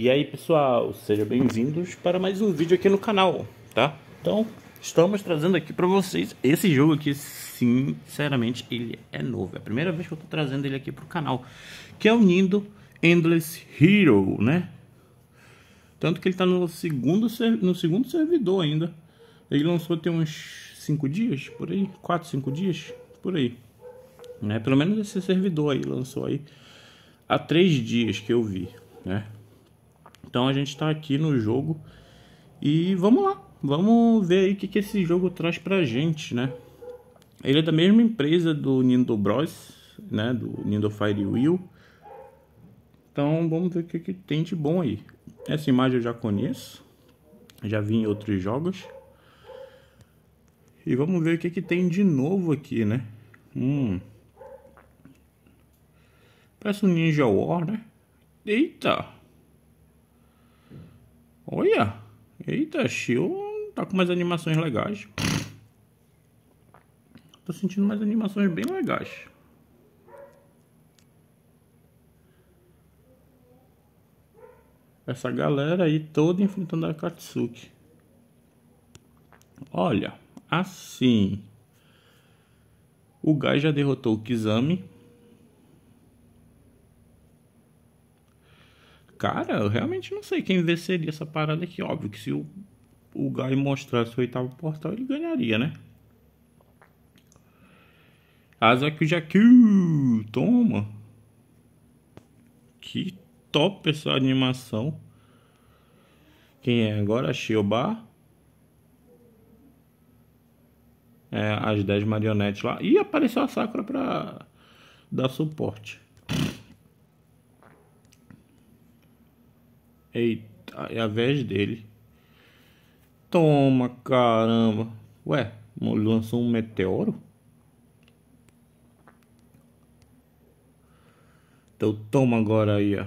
E aí pessoal, sejam bem-vindos para mais um vídeo aqui no canal, tá? Então, estamos trazendo aqui para vocês esse jogo aqui, sinceramente, ele é novo. É a primeira vez que eu tô trazendo ele aqui pro canal, que é o Nindo Endless Hero, né? Tanto que ele tá no segundo, no segundo servidor ainda. Ele lançou tem uns 5 dias, por aí, 4, 5 dias, por aí. Né? Pelo menos esse servidor aí lançou aí há 3 dias que eu vi, né? Então a gente está aqui no jogo e vamos lá, vamos ver aí o que, que esse jogo traz pra gente, né? Ele é da mesma empresa do Nintendo Bros, né? Do Nintendo Fire Wheel. Então vamos ver o que, que tem de bom aí. Essa imagem eu já conheço, já vi em outros jogos. E vamos ver o que, que tem de novo aqui, né? Hum. Parece um Ninja War, né? Eita! Olha! Eita, Shio tá com mais animações legais. Tô sentindo mais animações bem legais. Essa galera aí toda enfrentando a Katsuki. Olha, assim. O Gai já derrotou o Kizami. Cara, eu realmente não sei quem venceria essa parada aqui. Óbvio que se o, o Guy mostrasse o oitavo portal, ele ganharia, né? Azaku Jaku, toma. Que top essa animação. Quem é agora? Shioba. É, as 10 marionetes lá. E apareceu a Sakura pra dar suporte. Eita, é a vez dele. Toma, caramba. Ué, lançou um meteoro? Então toma agora aí, ó.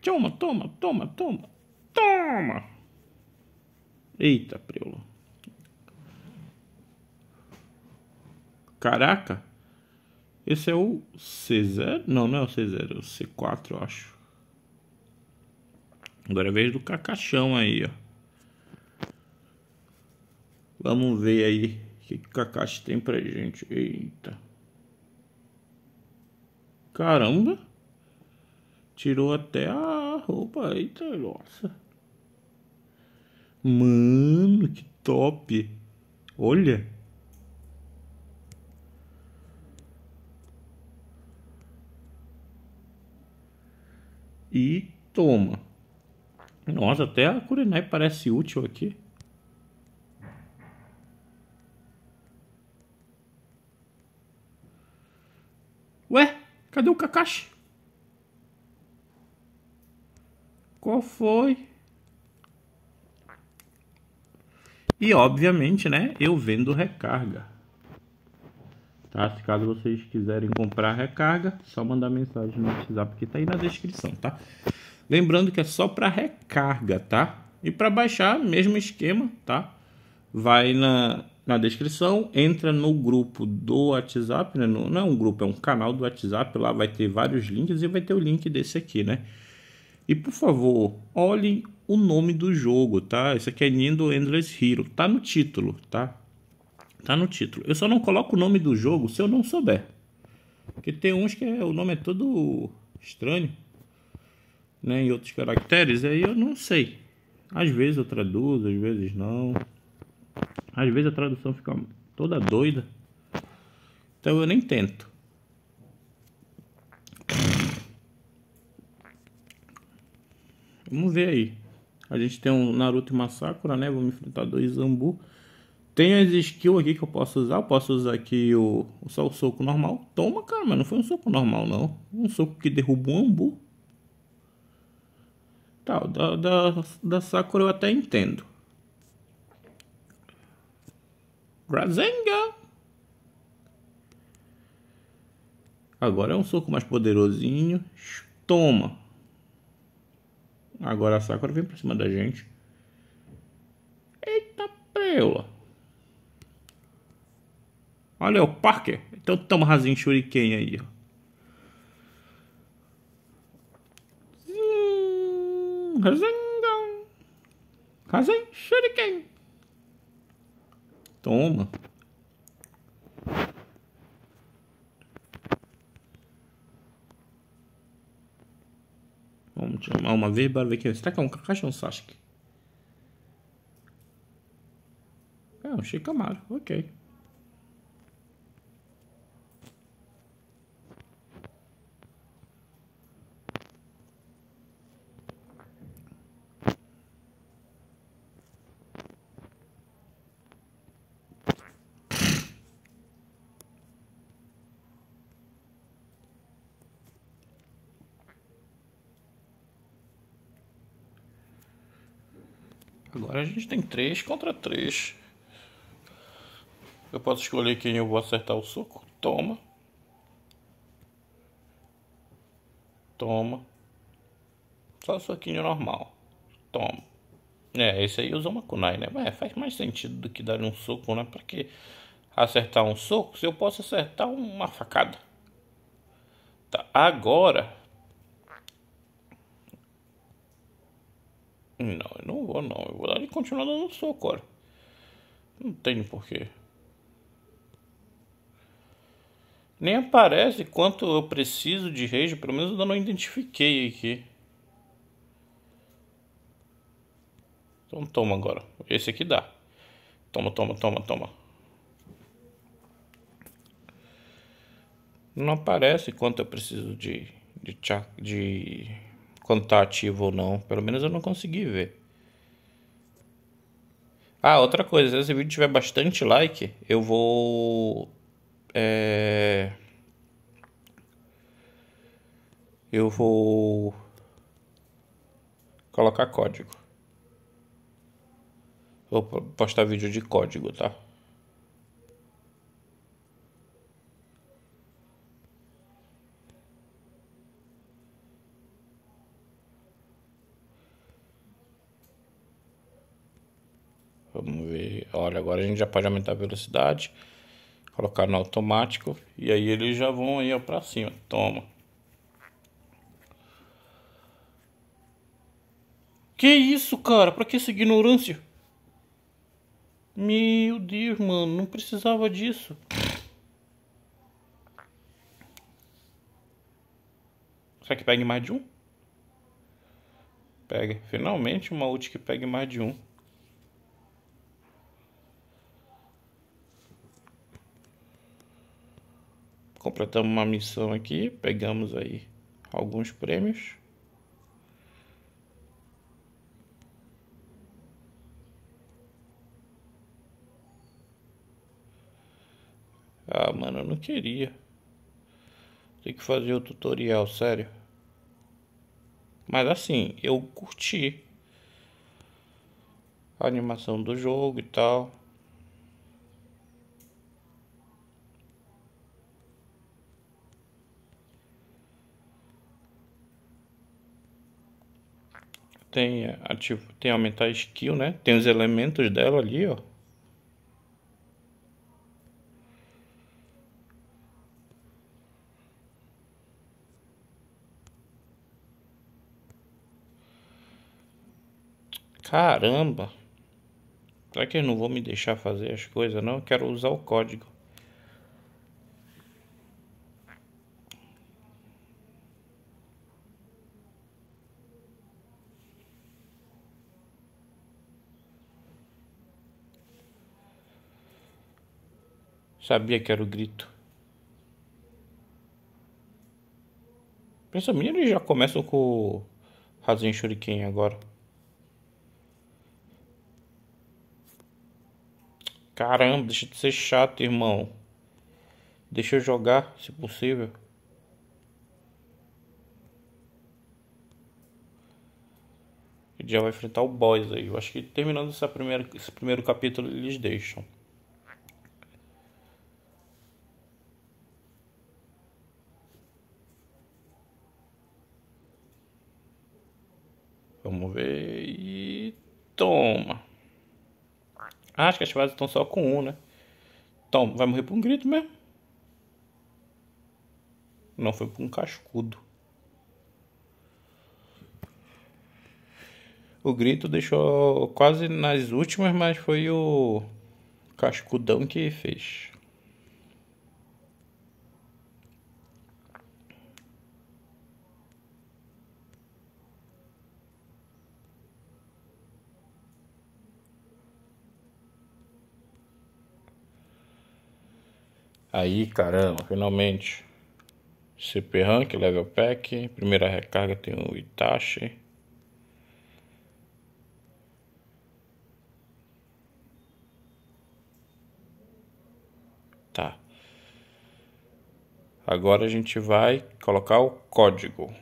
Toma, toma, toma, toma. Toma! Eita, preula. Caraca! Esse é o C0? Não, não é o C0, é o C4, eu acho. Agora é vez do Cacachão aí, ó. Vamos ver aí o que, que o Kakashi tem pra gente. Eita. Caramba. Tirou até a roupa. Eita, nossa. Mano, que top. Olha. E toma. Nossa, até a Kurenai parece útil aqui. Ué, cadê o Kakashi? Qual foi? E obviamente, né, eu vendo recarga. Tá? Se caso vocês quiserem comprar recarga, só mandar mensagem no WhatsApp que tá aí na descrição, tá? Lembrando que é só para recarga, tá? E para baixar, mesmo esquema, tá? Vai na, na descrição, entra no grupo do WhatsApp, né? No, não é um grupo, é um canal do WhatsApp, lá vai ter vários links e vai ter o link desse aqui, né? E por favor, olhem o nome do jogo, tá? Esse aqui é Nindo Endless Hero, tá no título, tá? Tá no título. Eu só não coloco o nome do jogo se eu não souber. Porque tem uns que é, o nome é todo estranho. Né, em outros caracteres, aí eu não sei. Às vezes eu traduzo, às vezes não. Às vezes a tradução fica toda doida. Então eu nem tento. Vamos ver aí. A gente tem um Naruto e uma Sakura, né? Vamos enfrentar dois Zambu. Tem as skills aqui que eu posso usar. Eu posso usar aqui o, só o soco normal. Toma, cara, mas não foi um soco normal, não. Um soco que derruba um ambu. Tá, da, da, da Sakura eu até entendo. Rasengan. Agora é um soco mais poderosinho. Toma. Agora a Sakura vem pra cima da gente. Eita preula. Olha, é o Parker. Então toma rasinho shuriken aí, ó. Razengão. Rasen shuriken. Toma. Vamos chamar uma vez para ver que é. será que é um Kakashi ou um Sasuke? É um Shikamaru, ok. Agora a gente tem três contra três. Eu posso escolher quem eu vou acertar o soco. Toma. Toma. Só soquinho normal. Toma. É, esse aí usa uma kunai, né? Mas faz mais sentido do que dar um soco, né? Pra que acertar um soco se eu posso acertar uma facada? Tá, agora Não, eu não vou não. Eu vou dar e continuar dando soco, olha. Não tem porquê. Nem aparece quanto eu preciso de rage, pelo menos eu não identifiquei aqui. Então toma agora. Esse aqui dá. Toma, toma, toma, toma. Não aparece quanto eu preciso de, de, de quando tá ativo ou não. Pelo menos eu não consegui ver. Ah, outra coisa, se esse vídeo tiver bastante like, eu vou. É... Eu vou. Colocar código. Vou postar vídeo de código, tá? Vamos ver. Olha, agora a gente já pode aumentar a velocidade. Colocar no automático. E aí eles já vão aí para cima. Toma. Que isso, cara? Pra que essa ignorância? Meu Deus, mano. Não precisava disso. Será que pegue mais de um? Pega. Finalmente uma ult que pegue mais de um. Completamos uma missão aqui, pegamos aí alguns prêmios. Ah, mano, eu não queria. Tem que fazer o tutorial, sério. Mas assim, eu curti a animação do jogo e tal. Tem ativo, tem aumentar a skill, né? Tem os elementos dela ali, ó. Caramba! Será que eles não vão me deixar fazer as coisas, não? Eu quero usar o código. Sabia que era o grito. Pensa, menino, eles já começam com o Razen Shuriken agora. Caramba, deixa de ser chato, irmão. Deixa eu jogar, se possível. Ele já vai enfrentar o boss aí. Eu acho que terminando essa primeira, esse primeiro capítulo eles deixam. Vamos ver. E toma. Ah, acho que as fases estão só com um, né? Toma, vai morrer por um grito mesmo. Não foi por um cascudo. O grito deixou quase nas últimas, mas foi o cascudão que fez. Aí, caramba, finalmente. CP Rank, Level Pack. Primeira recarga tem o Itachi. Tá. Agora a gente vai colocar o código.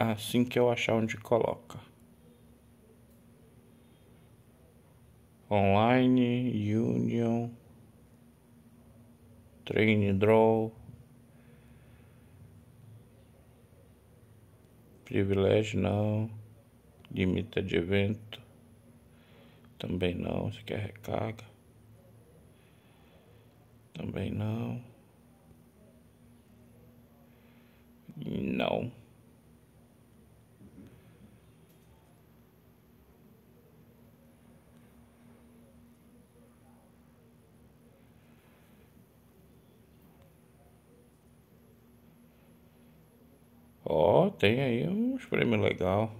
Assim que eu achar onde coloca. Online, Union, Train Draw, Privilégio não, Limita de evento, também não, isso aqui é recarga. Também não. Não. Ó, oh, tem aí uns prêmios legal.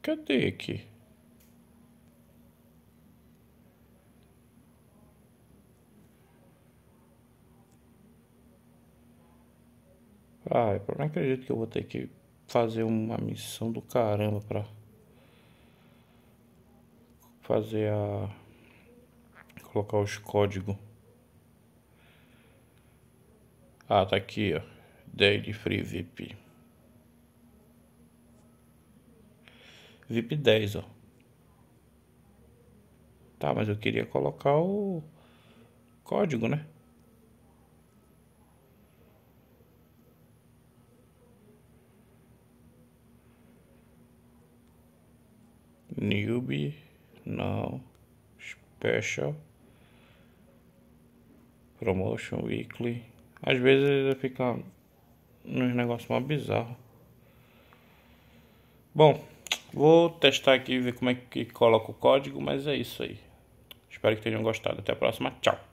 Cadê aqui? Ah, eu não acredito que eu vou ter que fazer uma missão do caramba pra fazer a colocar os códigos. Ah, tá aqui, ó. Daily Free VIP. VIP 10, ó. Tá, mas eu queria colocar o código, né? newbie, não, special, promotion weekly. Às vezes fica uns negócios mais bizarros. Bom, vou testar aqui ver como é que coloca o código, mas é isso aí. Espero que tenham gostado. Até a próxima. Tchau.